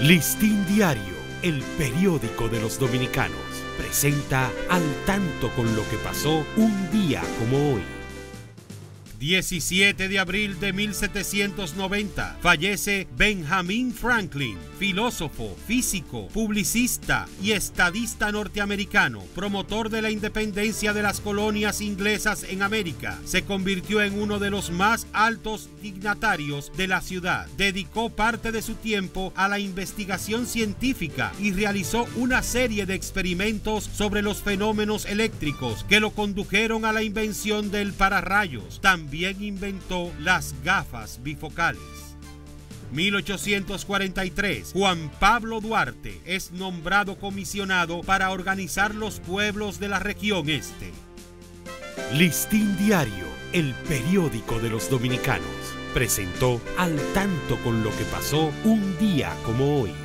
Listín Diario, el periódico de los dominicanos, presenta al tanto con lo que pasó un día como hoy. 17 de abril de 1790 fallece Benjamin Franklin, filósofo, físico, publicista y estadista norteamericano, promotor de la independencia de las colonias inglesas en América. Se convirtió en uno de los más altos dignatarios de la ciudad. Dedicó parte de su tiempo a la investigación científica y realizó una serie de experimentos sobre los fenómenos eléctricos que lo condujeron a la invención del pararrayos. También inventó las gafas bifocales. 1843, Juan Pablo Duarte es nombrado comisionado para organizar los pueblos de la región este. Listín Diario, el periódico de los dominicanos, presentó al tanto con lo que pasó un día como hoy.